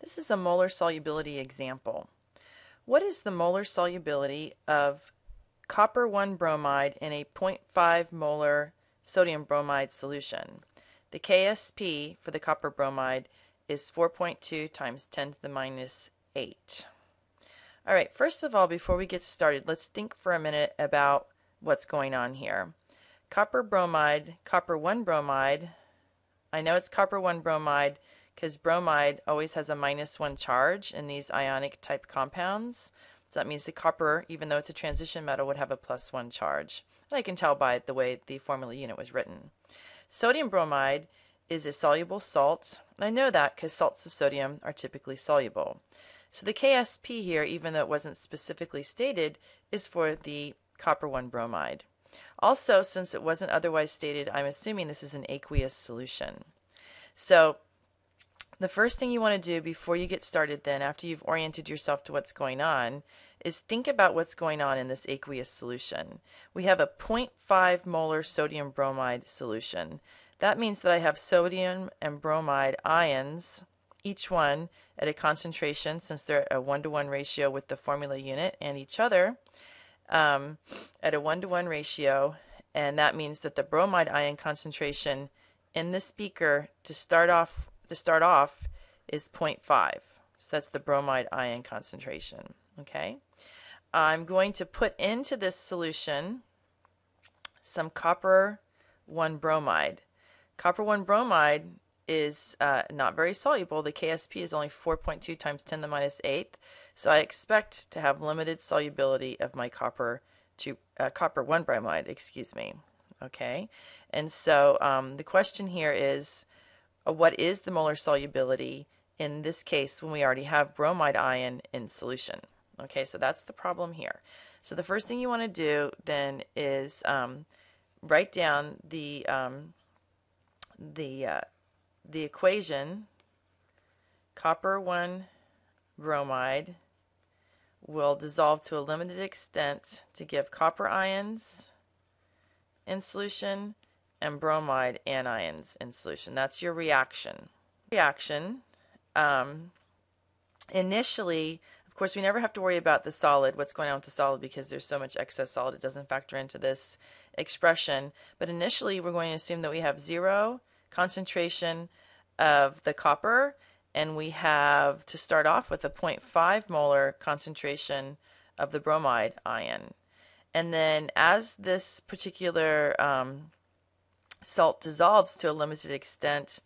This is a molar solubility example. What is the molar solubility of copper 1 bromide in a 0.5 molar sodium bromide solution? The KSP for the copper bromide is 4.2 times 10 to the minus 8. All right, first of all, before we get started, let's think for a minute about what's going on here. Copper bromide, copper 1 bromide, I know it's copper 1 bromide because bromide always has a minus 1 charge in these ionic type compounds. So that means the copper, even though it's a transition metal, would have a plus 1 charge. And I can tell by the way the formula unit was written. Sodium bromide is a soluble salt. And I know that because salts of sodium are typically soluble. So the KSP here, even though it wasn't specifically stated, is for the copper 1 bromide. Also, since it wasn't otherwise stated, I'm assuming this is an aqueous solution. So the first thing you want to do before you get started then, after you've oriented yourself to what's going on, is think about what's going on in this aqueous solution. We have a 0.5 molar sodium bromide solution. That means that I have sodium and bromide ions, each one at a concentration, since they're at a one-to-one ratio with the formula unit and each other, um, at a one-to-one ratio, and that means that the bromide ion concentration in this beaker to start off to start off is 0.5. So that's the bromide ion concentration. Okay. I'm going to put into this solution some copper 1 bromide. Copper 1 bromide is uh, not very soluble. The KSP is only 4.2 times 10 to the minus 8th. So I expect to have limited solubility of my copper to uh, copper 1 bromide, excuse me. Okay. And so um, the question here is what is the molar solubility in this case when we already have bromide ion in solution? Okay, so that's the problem here. So the first thing you want to do then is um, write down the um, the uh, the equation copper 1 bromide will dissolve to a limited extent to give copper ions in solution and bromide anions in solution. That's your reaction. Reaction, um, initially, of course, we never have to worry about the solid, what's going on with the solid, because there's so much excess solid, it doesn't factor into this expression. But initially, we're going to assume that we have zero concentration of the copper, and we have to start off with a 0.5 molar concentration of the bromide ion. And then as this particular um, salt dissolves to a limited extent,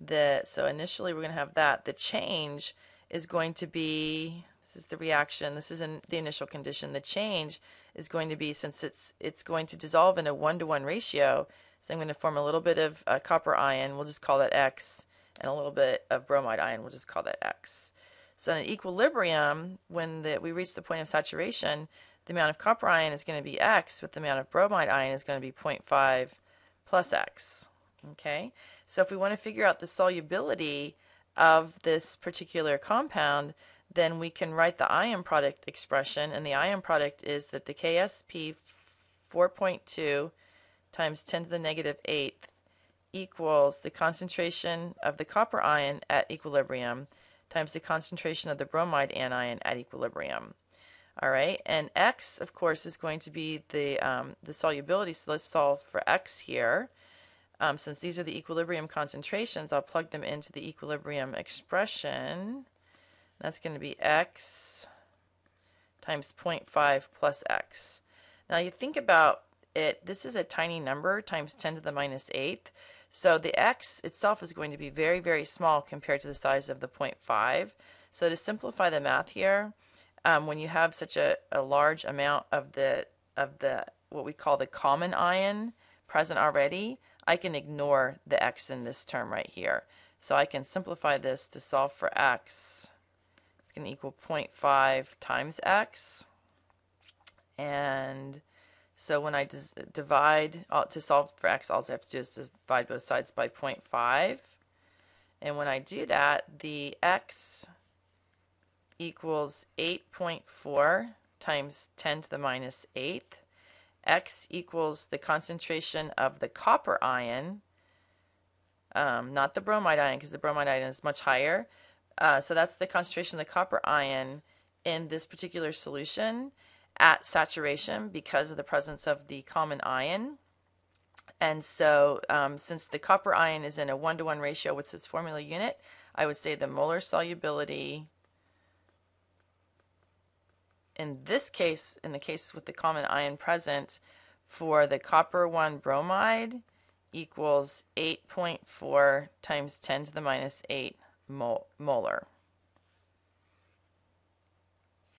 the, so initially we're going to have that. The change is going to be, this is the reaction, this is in the initial condition. The change is going to be, since it's, it's going to dissolve in a one-to-one -one ratio, so I'm going to form a little bit of uh, copper ion, we'll just call that X, and a little bit of bromide ion, we'll just call that X. So in equilibrium, when the, we reach the point of saturation, the amount of copper ion is going to be X, but the amount of bromide ion is going to be 0.5 plus X. Okay, so if we want to figure out the solubility of this particular compound, then we can write the ion product expression, and the ion product is that the KSP 4.2 times 10 to the negative 8th equals the concentration of the copper ion at equilibrium times the concentration of the bromide anion at equilibrium. All right, and x, of course, is going to be the, um, the solubility, so let's solve for x here. Um, since these are the equilibrium concentrations, I'll plug them into the equilibrium expression. That's going to be x times 0.5 plus x. Now you think about it, this is a tiny number times 10 to the minus 8th. So the x itself is going to be very, very small compared to the size of the 0.5. So to simplify the math here, um, when you have such a, a large amount of the of the what we call the common ion present already, I can ignore the x in this term right here. So I can simplify this to solve for x. It's going to equal 0.5 times x. And so when I divide to solve for x, all I have to do is divide both sides by 0.5. And when I do that, the x equals 8.4 times 10 to the minus 8th. X equals the concentration of the copper ion, um, not the bromide ion because the bromide ion is much higher, Uh, so that's the concentration of the copper ion in this particular solution at saturation because of the presence of the common ion. And so, um, since the copper ion is in a one to one ratio with this formula unit, I would say the molar solubility in this case, in the case with the common ion present, for the copper 1 bromide equals 8.4 times 10 to the minus 8 mol molar.